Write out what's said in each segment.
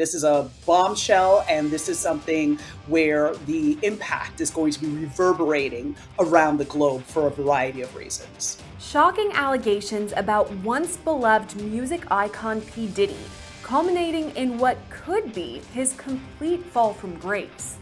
This is a bombshell, and this is something where the impact is going to be reverberating around the globe for a variety of reasons. Shocking allegations about once beloved music icon P. Diddy, culminating in what could be his complete fall from grace.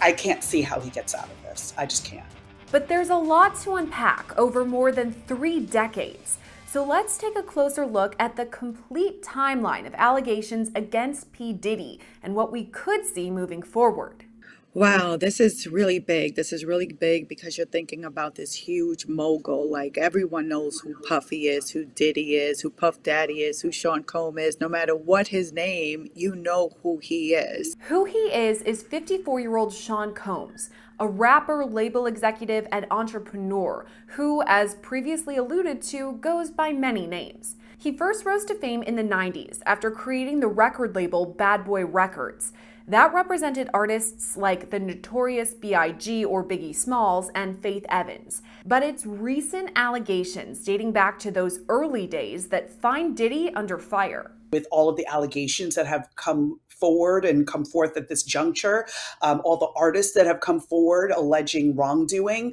I can't see how he gets out of this. I just can't. But there's a lot to unpack over more than three decades. So let's take a closer look at the complete timeline of allegations against P. Diddy and what we could see moving forward. Wow, this is really big. This is really big because you're thinking about this huge mogul. Like everyone knows who Puffy is, who Diddy is, who Puff Daddy is, who Sean Combs is. No matter what his name, you know who he is. Who he is is 54 year old Sean Combs, a rapper, label executive, and entrepreneur who, as previously alluded to, goes by many names. He first rose to fame in the 90s after creating the record label Bad Boy Records. That represented artists like the notorious B.I.G. or Biggie Smalls and Faith Evans. But it's recent allegations dating back to those early days that find Diddy under fire. With all of the allegations that have come forward and come forth at this juncture, um, all the artists that have come forward alleging wrongdoing,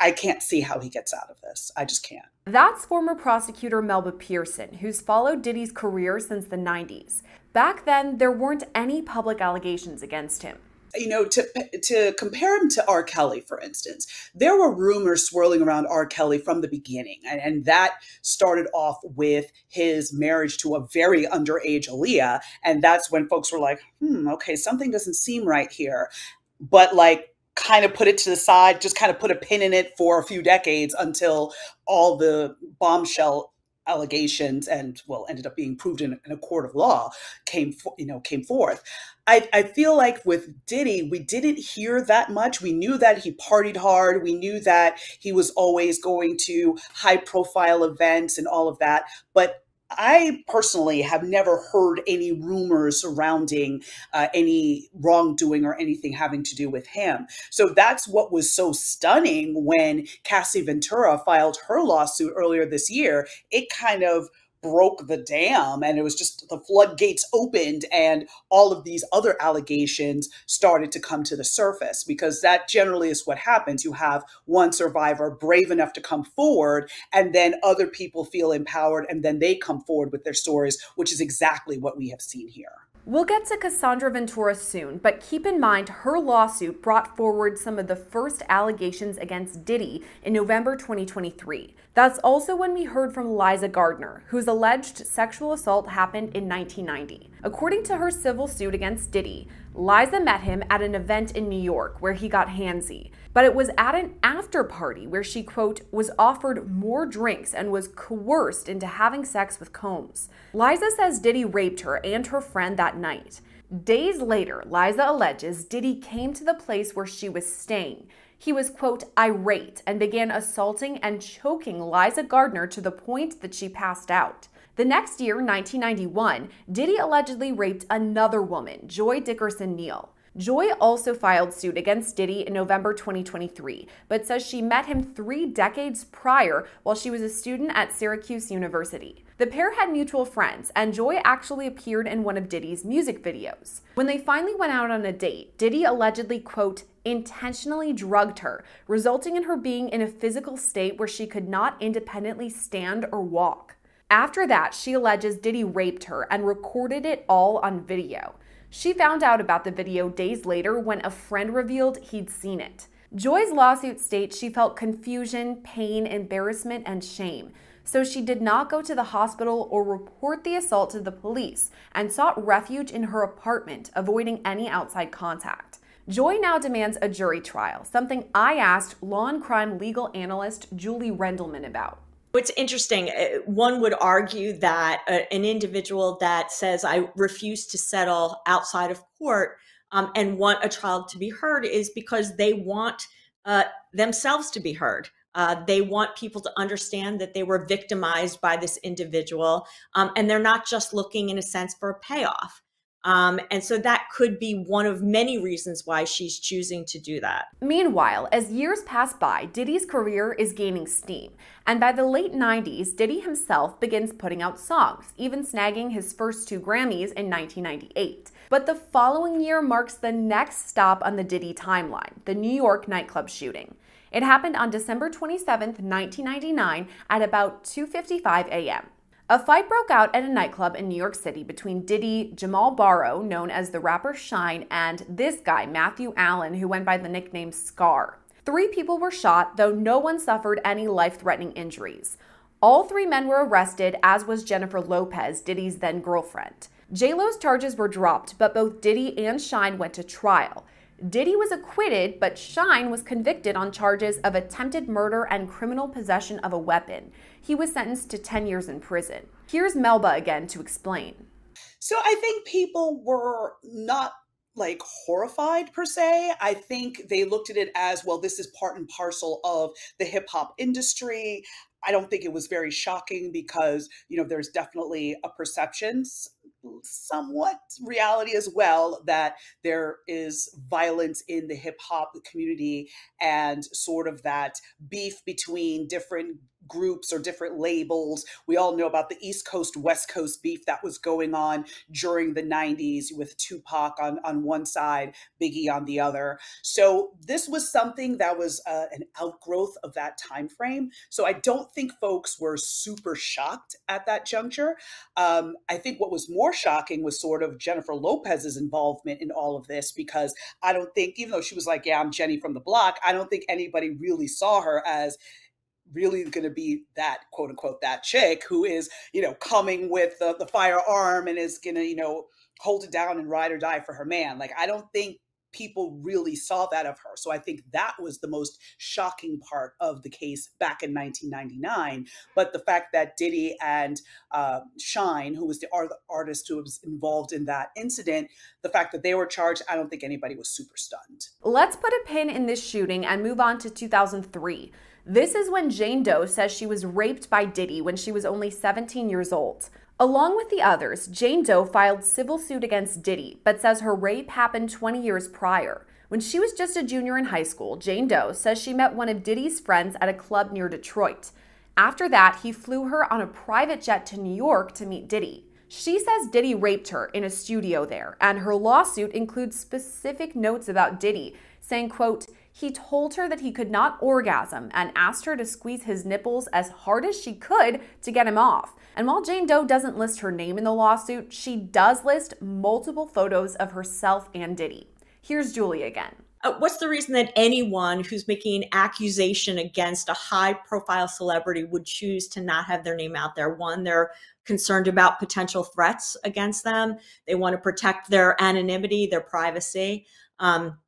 I can't see how he gets out of this. I just can't. That's former prosecutor Melba Pearson, who's followed Diddy's career since the 90s. Back then, there weren't any public allegations against him. You know, to to compare him to R. Kelly, for instance, there were rumors swirling around R. Kelly from the beginning, and, and that started off with his marriage to a very underage Aaliyah, and that's when folks were like, "Hmm, okay, something doesn't seem right here." But like kind of put it to the side, just kind of put a pin in it for a few decades until all the bombshell allegations and well ended up being proved in, in a court of law came for, you know came forth. I, I feel like with diddy we didn't hear that much. We knew that he partied hard. We knew that he was always going to high profile events and all of that. But I personally have never heard any rumors surrounding uh, any wrongdoing or anything having to do with him. So that's what was so stunning when Cassie Ventura filed her lawsuit earlier this year. It kind of broke the dam and it was just the floodgates opened and all of these other allegations started to come to the surface because that generally is what happens. You have one survivor brave enough to come forward and then other people feel empowered and then they come forward with their stories which is exactly what we have seen here We'll get to Cassandra Ventura soon, but keep in mind her lawsuit brought forward some of the first allegations against Diddy in November 2023. That's also when we heard from Liza Gardner, whose alleged sexual assault happened in 1990. According to her civil suit against Diddy, Liza met him at an event in New York where he got handsy. But it was at an after party where she, quote, was offered more drinks and was coerced into having sex with Combs. Liza says Diddy raped her and her friend that night. Days later, Liza alleges Diddy came to the place where she was staying. He was, quote, irate and began assaulting and choking Liza Gardner to the point that she passed out. The next year, 1991, Diddy allegedly raped another woman, Joy Dickerson Neal. Joy also filed suit against Diddy in November 2023, but says she met him three decades prior while she was a student at Syracuse University. The pair had mutual friends, and Joy actually appeared in one of Diddy's music videos. When they finally went out on a date, Diddy allegedly, quote, intentionally drugged her, resulting in her being in a physical state where she could not independently stand or walk. After that, she alleges Diddy raped her and recorded it all on video. She found out about the video days later when a friend revealed he'd seen it. Joy's lawsuit states she felt confusion, pain, embarrassment, and shame. So she did not go to the hospital or report the assault to the police and sought refuge in her apartment, avoiding any outside contact. Joy now demands a jury trial, something I asked law and crime legal analyst Julie Rendelman about. It's interesting. Uh, one would argue that uh, an individual that says, I refuse to settle outside of court um, and want a child to be heard is because they want uh, themselves to be heard. Uh, they want people to understand that they were victimized by this individual, um, and they're not just looking, in a sense, for a payoff. Um, and so that could be one of many reasons why she's choosing to do that. Meanwhile, as years pass by, Diddy's career is gaining steam. And by the late 90s, Diddy himself begins putting out songs, even snagging his first two Grammys in 1998. But the following year marks the next stop on the Diddy timeline the New York nightclub shooting. It happened on December 27, 1999, at about 2:55 a.m. A fight broke out at a nightclub in New York City between Diddy, Jamal Barrow, known as the rapper Shyne, and this guy, Matthew Allen, who went by the nickname Scar. Three people were shot, though no one suffered any life threatening injuries. All three men were arrested, as was Jennifer Lopez, Diddy's then girlfriend. JLo's charges were dropped, but both Diddy and Shyne went to trial. Diddy was acquitted, but Shyne was convicted on charges of attempted murder and criminal possession of a weapon. He was sentenced to 10 years in prison. Here's Melba again to explain. So I think people were not like horrified per se. I think they looked at it as well, this is part and parcel of the hip hop industry. I don't think it was very shocking because, you know, there's definitely a perception somewhat reality as well that there is violence in the hip hop community and sort of that beef between different groups or different labels. We all know about the East Coast, West Coast beef that was going on during the 90s with Tupac on, on one side, Biggie on the other. So this was something that was uh, an outgrowth of that time frame. So I don't think folks were super shocked at that juncture. Um, I think what was more shocking was sort of Jennifer Lopez's involvement in all of this because I don't think, even though she was like, yeah, I'm Jenny from the block, I don't think anybody really saw her as really going to be that quote unquote that chick who is you know coming with the, the firearm and is going to you know hold it down and ride or die for her man. Like i don't think people really saw that of her. So i think that was the most shocking part of the case back in 1999 but the fact that diddy and uh, Shyne who was the art- artist who was involved in that incident the fact that they were charged i don't think anybody was super stunned. Let's put a pin in this shooting and move on to 2003 this is when Jane Doe says she was raped by Diddy when she was only 17 years old. Along with the others, Jane Doe filed civil suit against Diddy, but says her rape happened 20 years prior. When she was just a junior in high school, Jane Doe says she met one of Diddy's friends at a club near Detroit. After that, he flew her on a private jet to New York to meet Diddy. She says Diddy raped her in a studio there, and her lawsuit includes specific notes about Diddy, saying, quote, he told her that he could not orgasm and asked her to squeeze his nipples as hard as she could to get him off. And while Jane Doe doesn't list her name in the lawsuit, she does list multiple photos of herself and Diddy. Here's Julie again. Uh, what's the reason that anyone who's making an accusation against a high profile celebrity would choose to not have their name out there? One, they're concerned about potential threats against them. They want to protect their anonymity, their privacy. Um,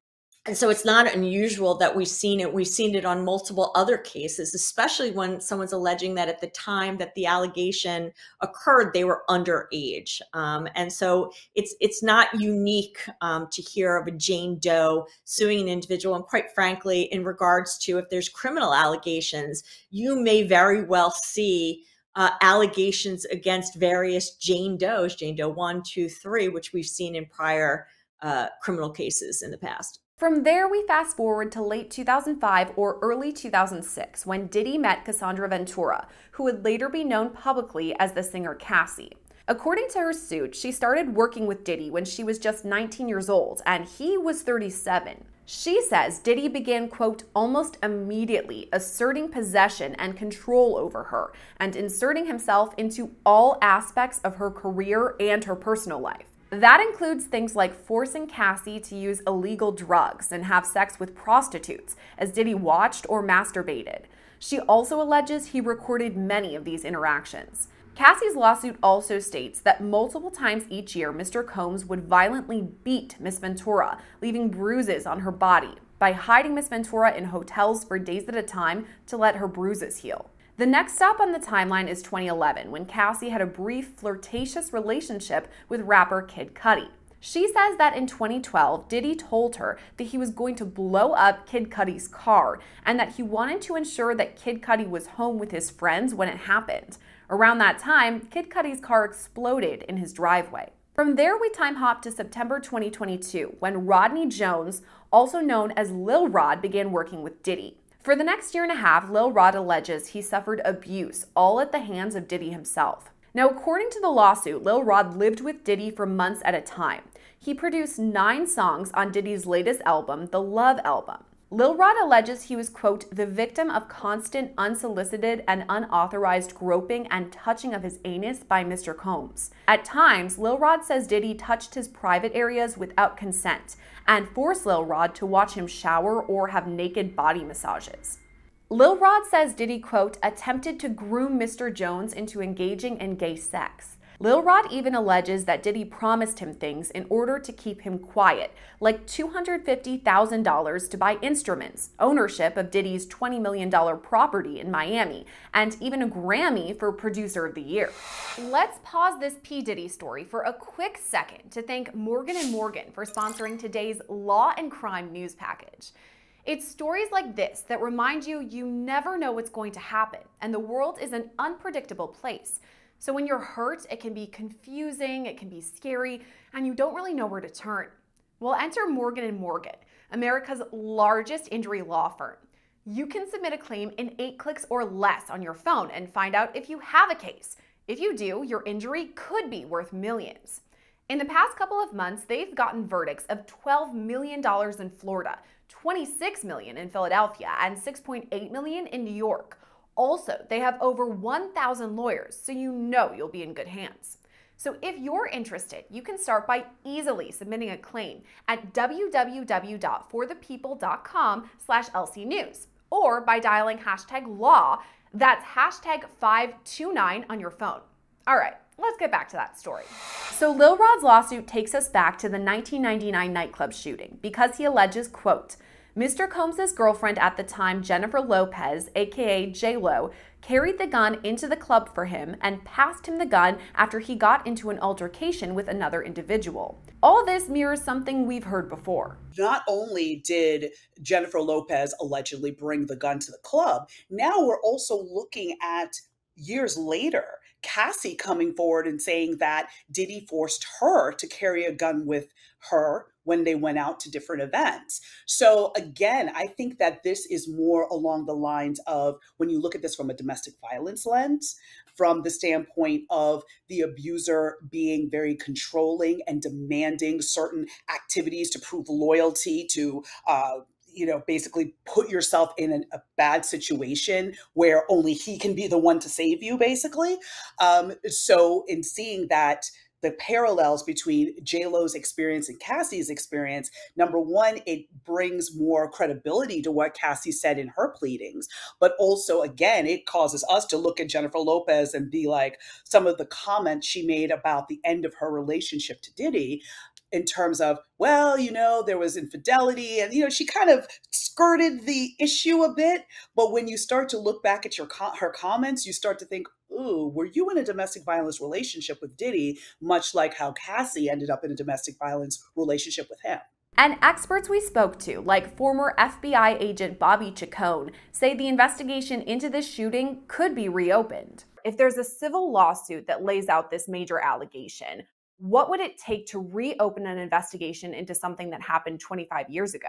and so it's not unusual that we've seen it. We've seen it on multiple other cases, especially when someone's alleging that at the time that the allegation occurred, they were underage. Um, and so it's it's not unique um, to hear of a Jane Doe suing an individual. And quite frankly, in regards to if there's criminal allegations, you may very well see uh, allegations against various Jane Does, Jane Doe one, two, three, which we've seen in prior uh, criminal cases in the past. From there, we fast forward to late 2005 or early 2006 when Diddy met Cassandra Ventura, who would later be known publicly as the singer Cassie. According to her suit, she started working with Diddy when she was just 19 years old and he was 37. She says Diddy began, quote, almost immediately asserting possession and control over her and inserting himself into all aspects of her career and her personal life. That includes things like forcing Cassie to use illegal drugs and have sex with prostitutes, as Diddy watched or masturbated. She also alleges he recorded many of these interactions. Cassie's lawsuit also states that multiple times each year, Mr. Combs would violently beat Miss Ventura, leaving bruises on her body, by hiding Miss Ventura in hotels for days at a time to let her bruises heal. The next stop on the timeline is 2011, when Cassie had a brief flirtatious relationship with rapper Kid Cudi. She says that in 2012, Diddy told her that he was going to blow up Kid Cudi's car and that he wanted to ensure that Kid Cudi was home with his friends when it happened. Around that time, Kid Cudi's car exploded in his driveway. From there, we time hop to September 2022 when Rodney Jones, also known as Lil Rod, began working with Diddy. For the next year and a half, Lil Rod alleges he suffered abuse, all at the hands of Diddy himself. Now, according to the lawsuit, Lil Rod lived with Diddy for months at a time. He produced nine songs on Diddy's latest album, the Love Album. Lil Rod alleges he was, quote, the victim of constant, unsolicited, and unauthorized groping and touching of his anus by Mr. Combs. At times, Lil Rod says Diddy touched his private areas without consent and forced Lil Rod to watch him shower or have naked body massages. Lil Rod says Diddy, quote, attempted to groom Mr. Jones into engaging in gay sex. Lil Rod even alleges that Diddy promised him things in order to keep him quiet, like $250,000 to buy instruments, ownership of Diddy's $20 million property in Miami, and even a Grammy for Producer of the Year. Let's pause this P. Diddy story for a quick second to thank Morgan & Morgan for sponsoring today's Law and Crime news package. It's stories like this that remind you you never know what's going to happen, and the world is an unpredictable place. So when you're hurt, it can be confusing, it can be scary, and you don't really know where to turn. Well, enter Morgan & Morgan, America's largest injury law firm. You can submit a claim in 8 clicks or less on your phone and find out if you have a case. If you do, your injury could be worth millions. In the past couple of months, they've gotten verdicts of $12 million in Florida, 26 million in Philadelphia, and 6.8 million in New York. Also, they have over 1,000 lawyers, so you know you'll be in good hands. So if you're interested, you can start by easily submitting a claim at www.forthepeople.com slash lcnews or by dialing hashtag law, that's hashtag 529 on your phone. All right, let's get back to that story. So Lil Rod's lawsuit takes us back to the 1999 nightclub shooting because he alleges, quote, Mr. Combs' girlfriend at the time, Jennifer Lopez, aka J-Lo, carried the gun into the club for him and passed him the gun after he got into an altercation with another individual. All this mirrors something we've heard before. Not only did Jennifer Lopez allegedly bring the gun to the club, now we're also looking at years later Cassie coming forward and saying that Diddy forced her to carry a gun with her when they went out to different events. So again, I think that this is more along the lines of when you look at this from a domestic violence lens, from the standpoint of the abuser being very controlling and demanding certain activities to prove loyalty to uh, you know basically put yourself in an, a bad situation where only he can be the one to save you basically um, so in seeing that the parallels between J Lo's experience and Cassie's experience. Number one, it brings more credibility to what Cassie said in her pleadings, but also, again, it causes us to look at Jennifer Lopez and be like, some of the comments she made about the end of her relationship to Diddy in terms of, well, you know, there was infidelity and, you know, she kind of skirted the issue a bit. But when you start to look back at your her comments, you start to think, ooh, were you in a domestic violence relationship with Diddy, much like how Cassie ended up in a domestic violence relationship with him? And experts we spoke to, like former FBI agent Bobby Chacon, say the investigation into this shooting could be reopened. If there's a civil lawsuit that lays out this major allegation, what would it take to reopen an investigation into something that happened 25 years ago?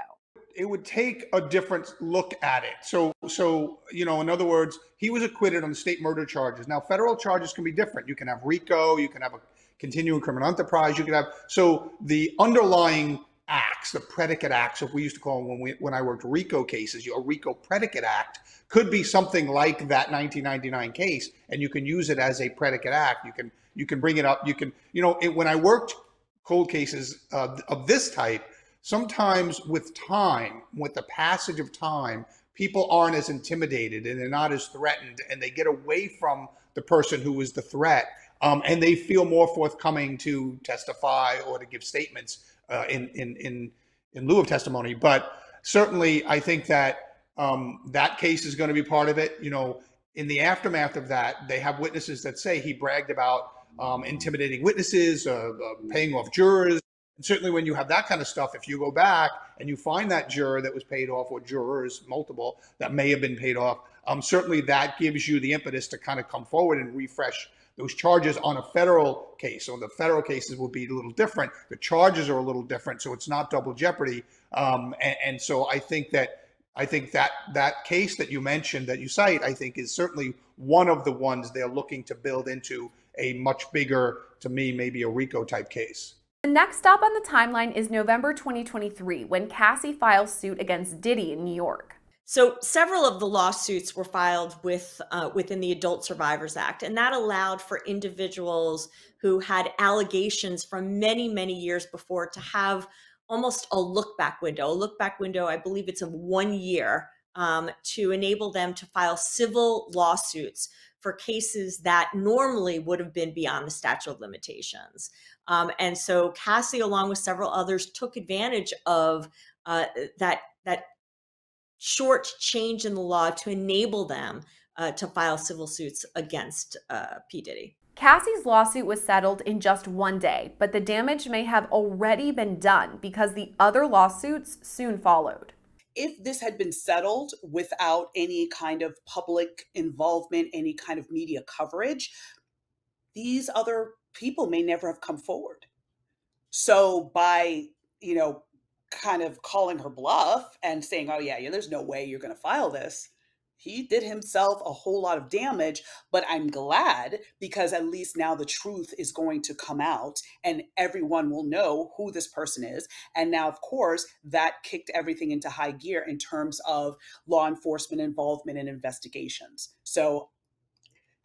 It would take a different look at it. So, so you know, in other words, he was acquitted on the state murder charges. Now, federal charges can be different. You can have RICO, you can have a continuing criminal enterprise, you can have so the underlying acts, the predicate acts, if we used to call them when we when I worked RICO cases, your RICO predicate act could be something like that 1999 case, and you can use it as a predicate act. You can you can bring it up. You can, you know, it, when I worked cold cases uh, of this type, sometimes with time, with the passage of time, people aren't as intimidated and they're not as threatened and they get away from the person who is the threat um, and they feel more forthcoming to testify or to give statements uh, in, in, in, in lieu of testimony. But certainly, I think that um, that case is going to be part of it. You know, in the aftermath of that, they have witnesses that say he bragged about um, intimidating witnesses, uh, uh, paying off jurors. And certainly, when you have that kind of stuff, if you go back and you find that juror that was paid off, or jurors, multiple that may have been paid off, um, certainly that gives you the impetus to kind of come forward and refresh those charges on a federal case. So the federal cases will be a little different. The charges are a little different, so it's not double jeopardy. Um, and, and so I think that I think that that case that you mentioned that you cite, I think, is certainly one of the ones they're looking to build into a much bigger, to me, maybe a RICO type case. The next stop on the timeline is November 2023 when Cassie files suit against Diddy in New York. So several of the lawsuits were filed with uh, within the Adult Survivors Act, and that allowed for individuals who had allegations from many, many years before to have almost a look back window. A look back window, I believe it's of one year, um, to enable them to file civil lawsuits for cases that normally would have been beyond the statute of limitations. Um, and so Cassie, along with several others, took advantage of uh, that that short change in the law to enable them uh, to file civil suits against uh, P. Diddy. Cassie's lawsuit was settled in just one day, but the damage may have already been done because the other lawsuits soon followed. If this had been settled without any kind of public involvement, any kind of media coverage, these other people may never have come forward. So by, you know, kind of calling her bluff and saying, "Oh yeah, yeah, there's no way you're going to file this." He did himself a whole lot of damage, but I'm glad because at least now the truth is going to come out and everyone will know who this person is. And now, of course, that kicked everything into high gear in terms of law enforcement involvement and investigations. So,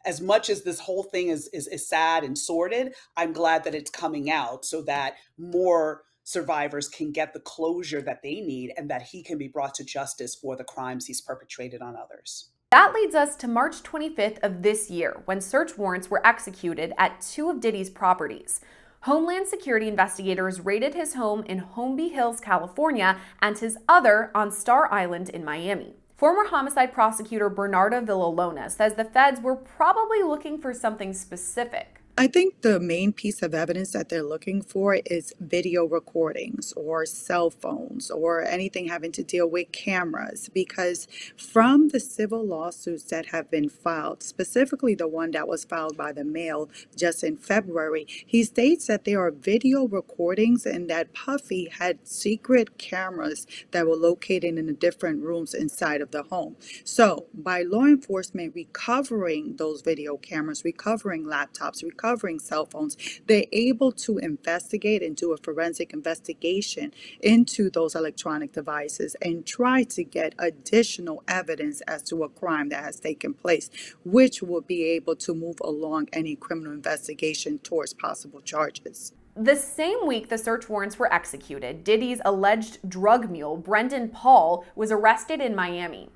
as much as this whole thing is, is, is sad and sordid, I'm glad that it's coming out so that more survivors can get the closure that they need and that he can be brought to justice for the crimes he's perpetrated on others. That leads us to March 25th of this year when search warrants were executed at two of Diddy's properties. Homeland Security investigators raided his home in Holmby Hills, California, and his other on Star Island in Miami. Former homicide prosecutor Bernarda Villalona says the feds were probably looking for something specific. I think the main piece of evidence that they're looking for is video recordings or cell phones or anything having to deal with cameras because from the civil lawsuits that have been filed, specifically the one that was filed by the male just in February, he states that there are video recordings and that Puffy had secret cameras that were located in the different rooms inside of the home. So, by law enforcement recovering those video cameras, recovering laptops, recovering recovering cell phones, they're able to investigate and do a forensic investigation into those electronic devices and try to get additional evidence as to a crime that has taken place, which will be able to move along any criminal investigation towards possible charges. The same week the search warrants were executed, Diddy's alleged drug mule, Brendan Paul, was arrested in Miami.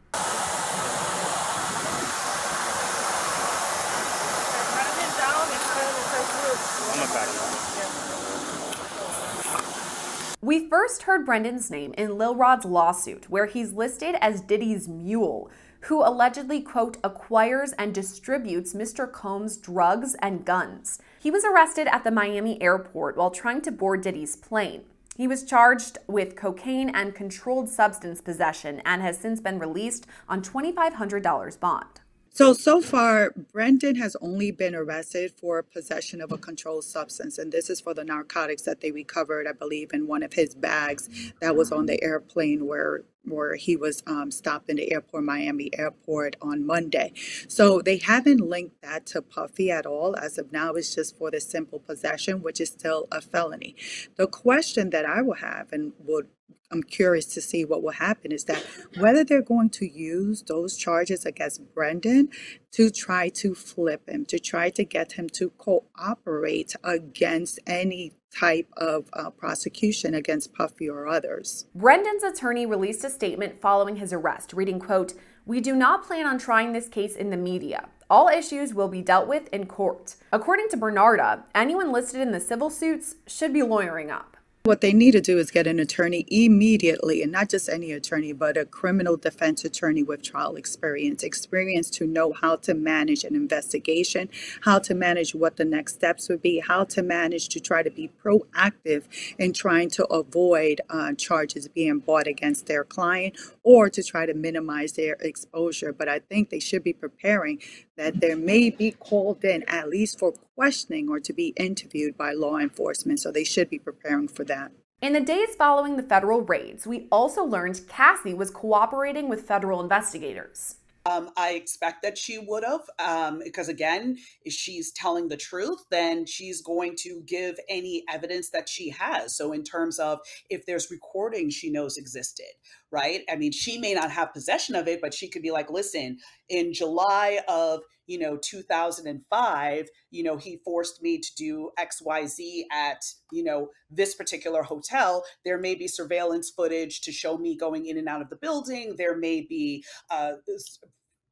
We first heard Brendan's name in Lil Rod's lawsuit, where he's listed as Diddy's mule, who allegedly, quote, acquires and distributes Mr. Combs' drugs and guns. He was arrested at the Miami airport while trying to board Diddy's plane. He was charged with cocaine and controlled substance possession and has since been released on $2,500 bond. So, so far, Brendan has only been arrested for possession of a controlled substance. And this is for the narcotics that they recovered, I believe, in one of his bags that was on the airplane where where he was um, stopped in the airport, Miami airport on Monday. So they haven't linked that to Puffy at all. As of now, it's just for the simple possession, which is still a felony. The question that I will have and would I'm curious to see what will happen is that whether they're going to use those charges against Brendan to try to flip him, to try to get him to cooperate against any type of uh, prosecution against Puffy or others. Brendan's attorney released a statement following his arrest, reading, quote, we do not plan on trying this case in the media. All issues will be dealt with in court. According to Bernarda, anyone listed in the civil suits should be lawyering up. What they need to do is get an attorney immediately, and not just any attorney, but a criminal defense attorney with trial experience, experience to know how to manage an investigation, how to manage what the next steps would be, how to manage to try to be proactive in trying to avoid uh, charges being brought against their client or to try to minimize their exposure. But I think they should be preparing that they may be called in at least for questioning or to be interviewed by law enforcement. So they should be preparing for that. In the days following the federal raids, we also learned Cassie was cooperating with federal investigators. Um, I expect that she would have, um, because again, if she's telling the truth, then she's going to give any evidence that she has. So, in terms of if there's recording she knows existed, right? I mean, she may not have possession of it, but she could be like, listen, in July of you know 2005 you know he forced me to do xyz at you know this particular hotel there may be surveillance footage to show me going in and out of the building there may be uh,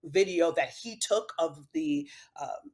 video that he took of the um,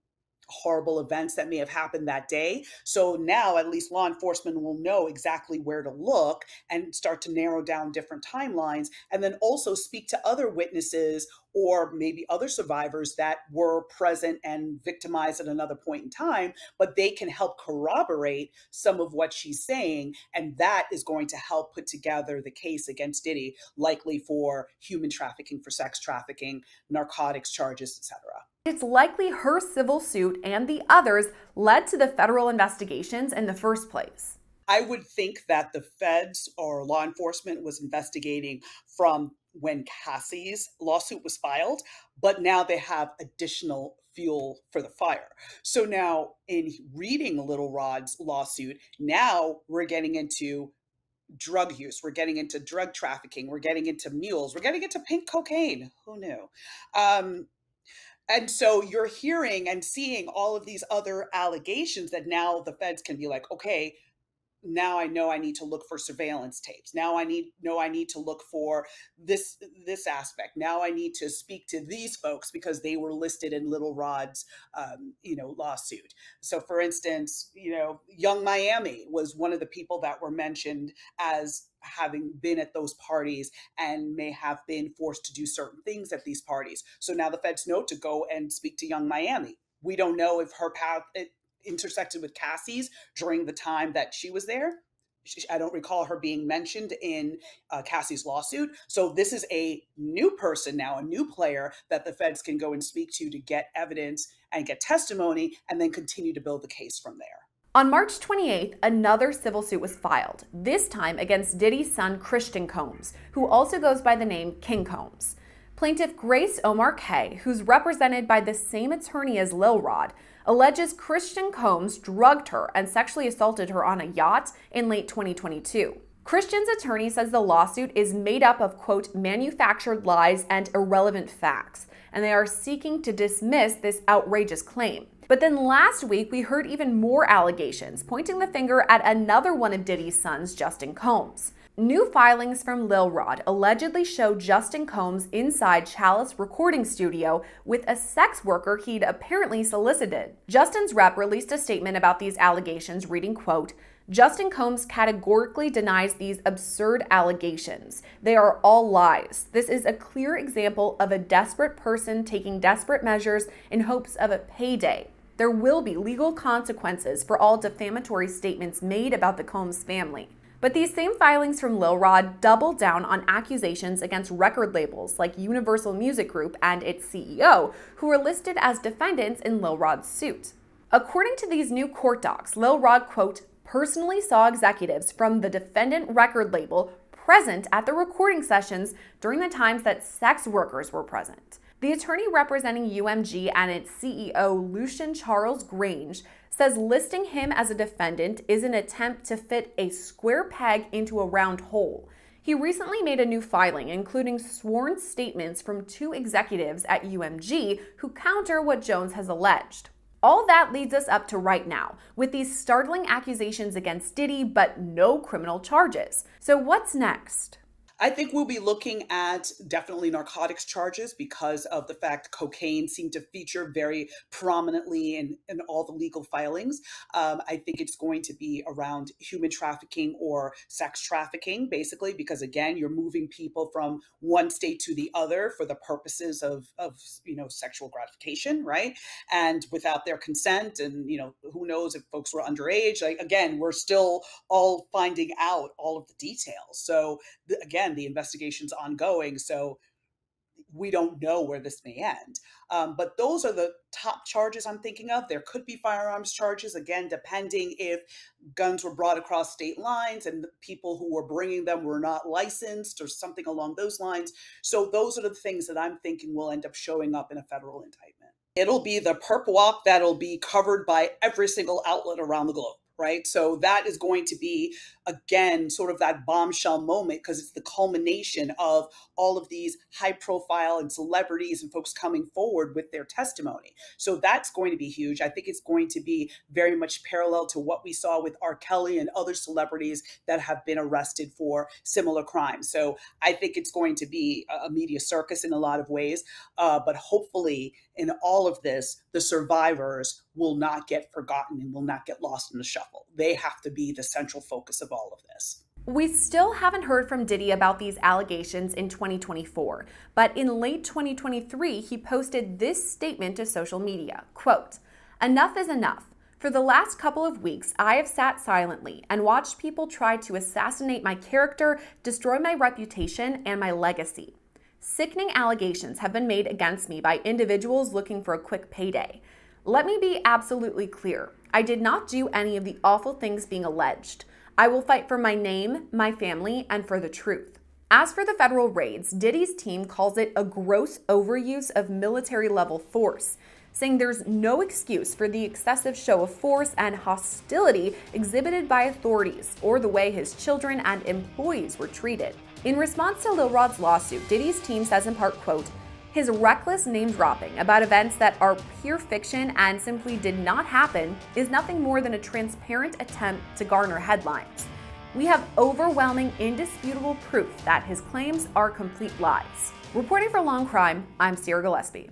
horrible events that may have happened that day. So now at least law enforcement will know exactly where to look and start to narrow down different timelines and then also speak to other witnesses or maybe other survivors that were present and victimized at another point in time, but they can help corroborate some of what she's saying. And that is going to help put together the case against Diddy, likely for human trafficking, for sex trafficking, narcotics charges, etc. It's likely her civil suit and the others led to the federal investigations in the first place. I would think that the feds or law enforcement was investigating from when Cassie's lawsuit was filed, but now they have additional fuel for the fire. So now, in reading Little Rod's lawsuit, now we're getting into drug use, we're getting into drug trafficking, we're getting into mules, we're getting into pink cocaine. Who knew? Um, and so you're hearing and seeing all of these other allegations that now the feds can be like, okay, now I know I need to look for surveillance tapes. Now I need know I need to look for this this aspect. Now I need to speak to these folks because they were listed in Little Rod's um, you know lawsuit. So for instance, you know, Young Miami was one of the people that were mentioned as having been at those parties and may have been forced to do certain things at these parties. So now the feds know to go and speak to Young Miami. We don't know if her path intersected with Cassie's during the time that she was there. I don't recall her being mentioned in uh, Cassie's lawsuit. So this is a new person now, a new player that the feds can go and speak to to get evidence and get testimony and then continue to build the case from there. On March 28th, another civil suit was filed, this time against Diddy's son Christian Combs, who also goes by the name King Combs. Plaintiff Grace O'Marcaigh, who's represented by the same attorney as Lil Rod, alleges Christian Combs drugged her and sexually assaulted her on a yacht in late 2022. Christian's attorney says the lawsuit is made up of, quote, manufactured lies and irrelevant facts, and they are seeking to dismiss this outrageous claim. But then last week, we heard even more allegations, pointing the finger at another one of Diddy's sons, Justin Combs. New filings from Lil Rod allegedly show Justin Combs inside Chalice recording studio with a sex worker he'd apparently solicited. Justin's rep released a statement about these allegations reading, quote, Justin Combs categorically denies these absurd allegations. They are all lies. This is a clear example of a desperate person taking desperate measures in hopes of a payday. There will be legal consequences for all defamatory statements made about the Combs family. But these same filings from Lil Rod double down on accusations against record labels like Universal Music Group and its CEO, who were listed as defendants in Lil Rod's suit. According to these new court docs, Lil Rod, quote, personally saw executives from the defendant record label present at the recording sessions during the times that sex workers were present. The attorney representing UMG and its CEO, Lucian Charles Grainge, says listing him as a defendant is an attempt to fit a square peg into a round hole. He recently made a new filing, including sworn statements from two executives at UMG who counter what Jones has alleged. All that leads us up to right now, with these startling accusations against Diddy, but no criminal charges. So, what's next? I think we'll be looking at definitely narcotics charges because of the fact cocaine seemed to feature very prominently in, in all the legal filings. Um, I think it's going to be around human trafficking or sex trafficking, basically, because again, you're moving people from one state to the other for the purposes of, of you know, sexual gratification, right? And without their consent, and you know, who knows if folks were underage. Like again, we're still all finding out all of the details. So again again, the investigation's ongoing. So we don't know where this may end. Um, but those are the top charges I'm thinking of. There could be firearms charges, again, depending if guns were brought across state lines and the people who were bringing them were not licensed or something along those lines. So those are the things that I'm thinking will end up showing up in a federal indictment. It'll be the perp walk that'll be covered by every single outlet around the globe right? So that is going to be, again, sort of that bombshell moment because it's the culmination of all of these high profile and celebrities and folks coming forward with their testimony. So that's going to be huge. I think it's going to be very much parallel to what we saw with R. Kelly and other celebrities that have been arrested for similar crimes. So I think it's going to be a media circus in a lot of ways, uh, but hopefully in all of this, the survivors will not get forgotten and will not get lost in the shuffle. They have to be the central focus of all of this. We still haven't heard from Diddy about these allegations in 2024, but in late 2023, he posted this statement to social media. Quote, "Enough is enough. For the last couple of weeks, I have sat silently and watched people try to assassinate my character, destroy my reputation, and my legacy. Sickening allegations have been made against me by individuals looking for a quick payday. Let me be absolutely clear. I did not do any of the awful things being alleged. I will fight for my name, my family, and for the truth. As for the federal raids, Diddy's team calls it a gross overuse of military level force, saying there's no excuse for the excessive show of force and hostility exhibited by authorities or the way his children and employees were treated. In response to Lil Rod's lawsuit, Diddy's team says in part, quote, his reckless name dropping about events that are pure fiction and simply did not happen is nothing more than a transparent attempt to garner headlines. We have overwhelming, indisputable proof that his claims are complete lies. Reporting for Law and Crime, I'm Sierra Gillespie.